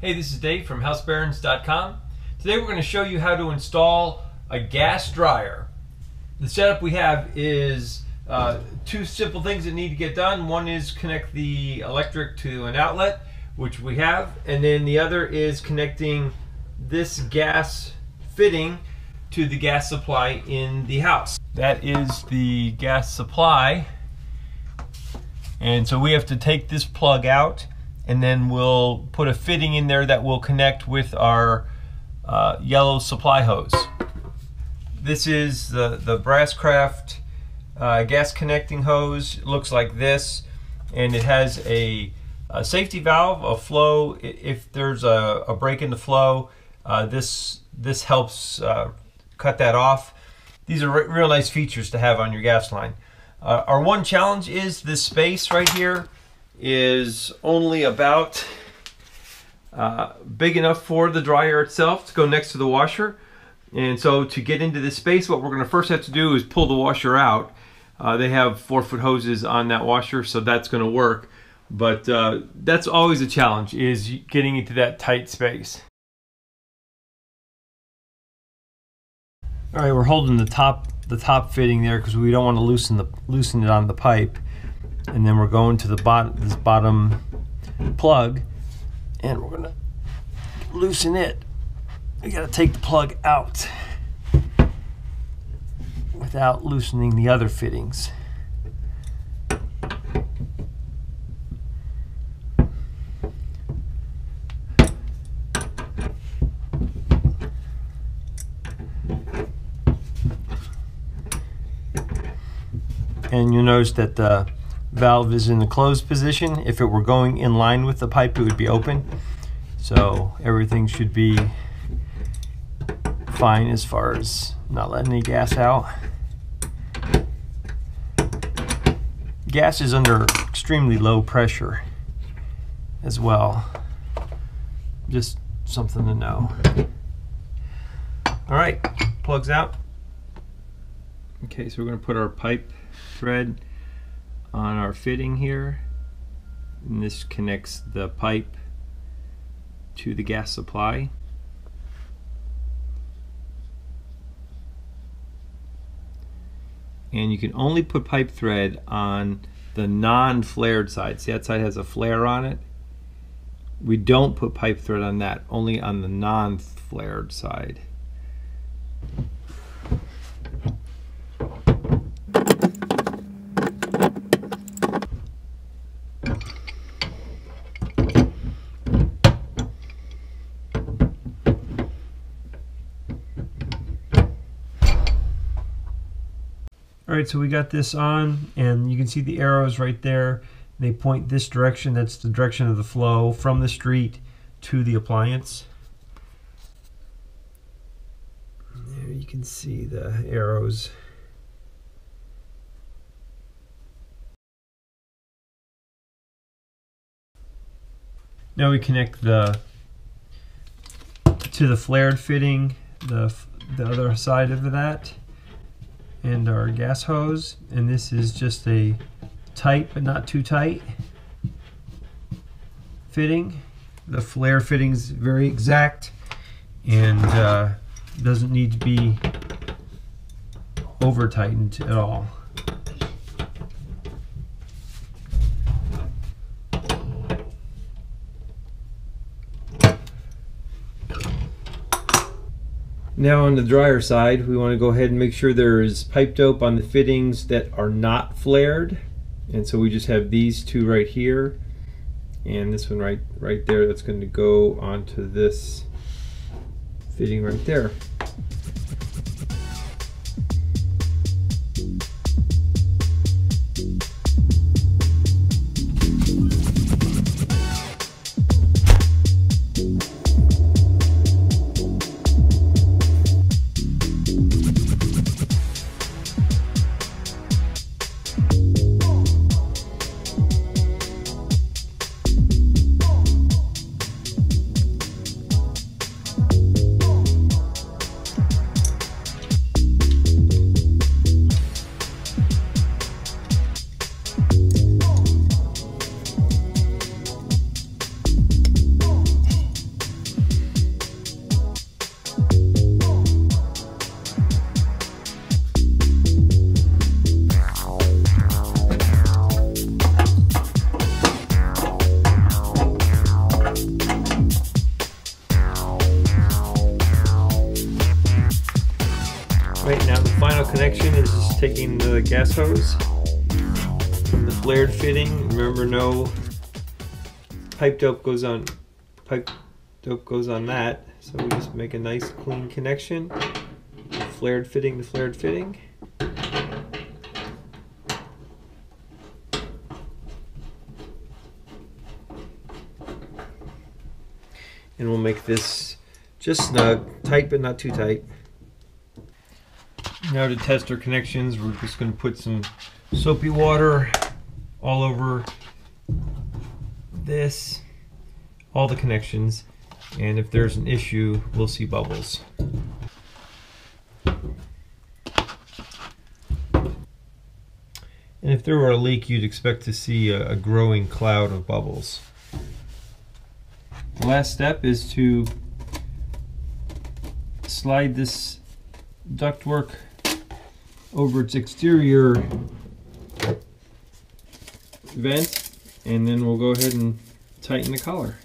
Hey, this is Dave from housebarons.com. Today we're going to show you how to install a gas dryer. The setup we have is uh, two simple things that need to get done. One is connect the electric to an outlet, which we have, and then the other is connecting this gas fitting to the gas supply in the house. That is the gas supply. And so we have to take this plug out and then we'll put a fitting in there that will connect with our uh, yellow supply hose. This is the, the BrassCraft uh, gas connecting hose. It looks like this and it has a, a safety valve, a flow. If there's a, a break in the flow, uh, this, this helps uh, cut that off. These are re real nice features to have on your gas line. Uh, our one challenge is this space right here is only about uh, big enough for the dryer itself to go next to the washer. And so to get into this space, what we're gonna first have to do is pull the washer out. Uh, they have four foot hoses on that washer, so that's gonna work. But uh, that's always a challenge, is getting into that tight space. All right, we're holding the top the top fitting there because we don't want to loosen the loosen it on the pipe and then we're going to the bottom this bottom plug and we're gonna loosen it. We gotta take the plug out without loosening the other fittings. And you'll notice that the valve is in the closed position. If it were going in line with the pipe, it would be open. So everything should be fine as far as not letting any gas out. Gas is under extremely low pressure as well. Just something to know. All right, plugs out. Okay, so we're gonna put our pipe thread on our fitting here. And this connects the pipe to the gas supply. And you can only put pipe thread on the non-flared side. See that side has a flare on it? We don't put pipe thread on that only on the non-flared side All right, so we got this on and you can see the arrows right there. They point this direction, that's the direction of the flow from the street to the appliance. There you can see the arrows. Now we connect the to the flared fitting, the, the other side of that and our gas hose and this is just a tight but not too tight fitting. The flare fitting is very exact and uh, doesn't need to be over tightened at all Now on the dryer side, we want to go ahead and make sure there is pipe dope on the fittings that are not flared. And so we just have these two right here and this one right right there that's going to go onto this fitting right there. Taking the gas hose from the flared fitting. Remember, no pipe dope goes on pipe dope goes on that. So we just make a nice clean connection. Flared fitting to flared fitting. And we'll make this just snug, tight but not too tight. Now to test our connections, we're just going to put some soapy water all over this, all the connections, and if there's an issue, we'll see bubbles. And if there were a leak, you'd expect to see a, a growing cloud of bubbles. The last step is to slide this ductwork over its exterior vent and then we'll go ahead and tighten the collar.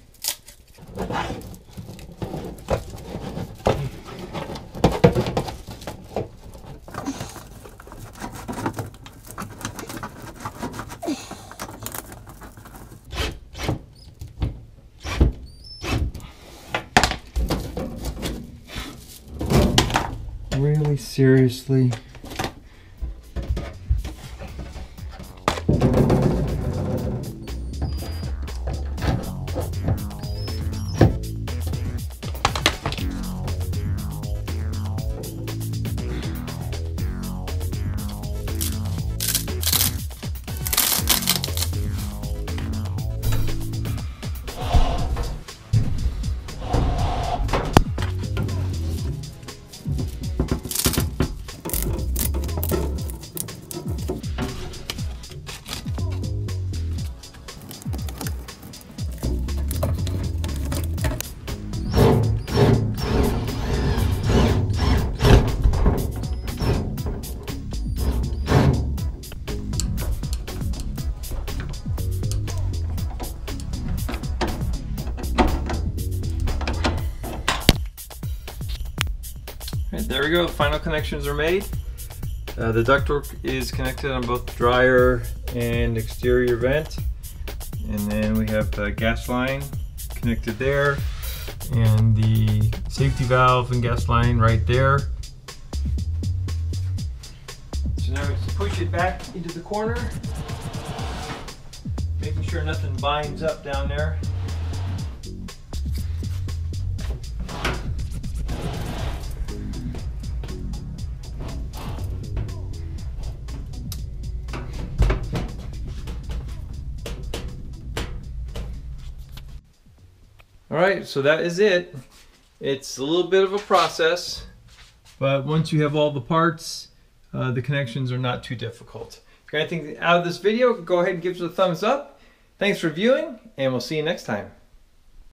Really seriously. There we go, final connections are made. Uh, the ductwork is connected on both dryer and exterior vent. And then we have the gas line connected there and the safety valve and gas line right there. So now we push it back into the corner, making sure nothing binds up down there. All right, so that is it. It's a little bit of a process, but once you have all the parts, uh, the connections are not too difficult. If you got anything out of this video, go ahead and give us a thumbs up. Thanks for viewing, and we'll see you next time.